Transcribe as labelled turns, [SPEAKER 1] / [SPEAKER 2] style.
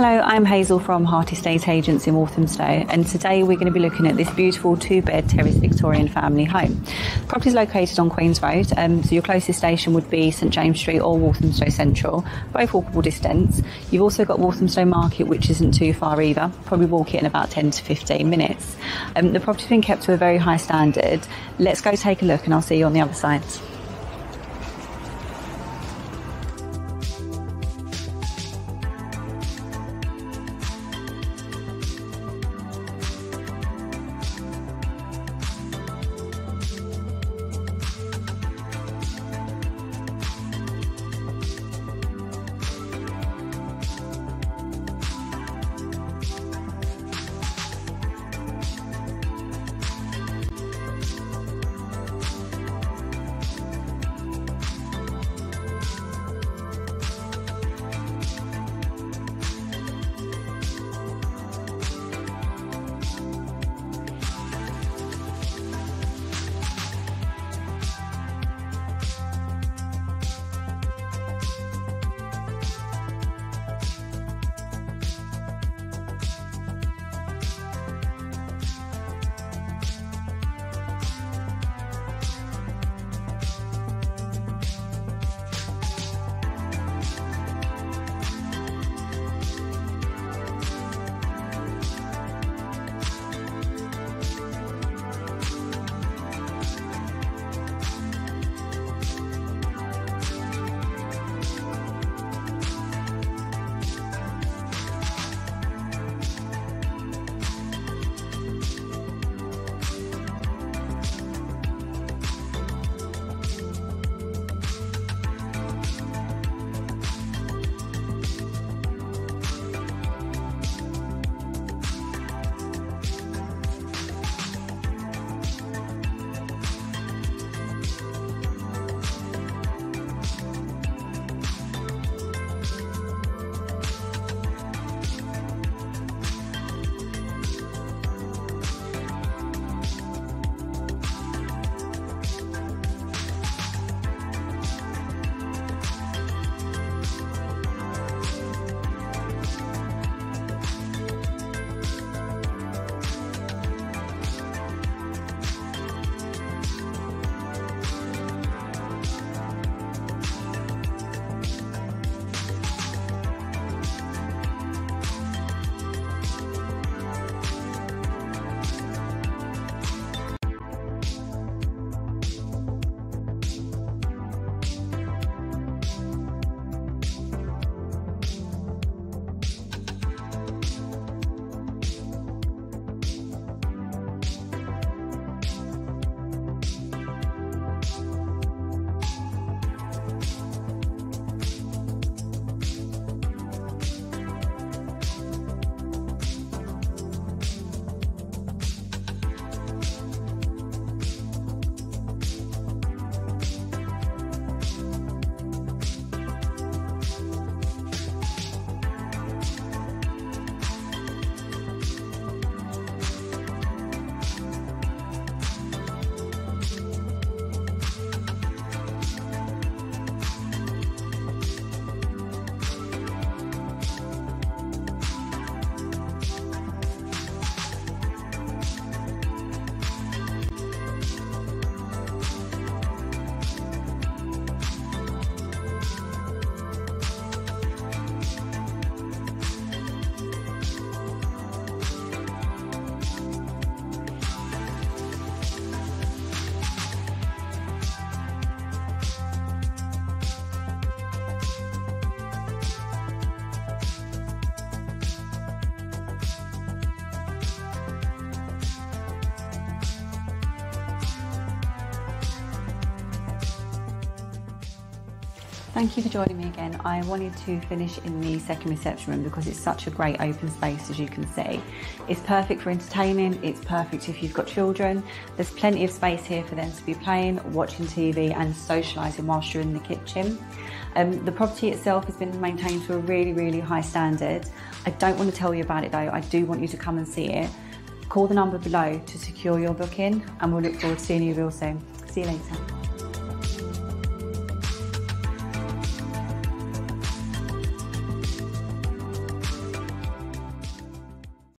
[SPEAKER 1] Hello, I'm Hazel from haart Estate Agents in Walthamstow, and today we're going to be looking at this beautiful two bed terrace Victorian family home. The property is located on Queen's Road, um, so your closest station would be St James Street or Walthamstow Central, both walkable distance. You've also got Walthamstow Market, which isn't too far either, probably walk it in about 10 to 15 minutes. Um, the property's been kept to a very high standard. Let's go take a look, and I'll see you on the other side. Thank you for joining me again. I wanted to finish in the second reception room because it's such a great open space as you can see. It's perfect for entertaining, it's perfect if you've got children. There's plenty of space here for them to be playing, watching TV and socialising whilst you're in the kitchen. Um, the property itself has been maintained to a really, really high standard. I don't want to tell you about it though, I do want you to come and see it. Call the number below to secure your booking and we'll look forward to seeing you real soon. See you later.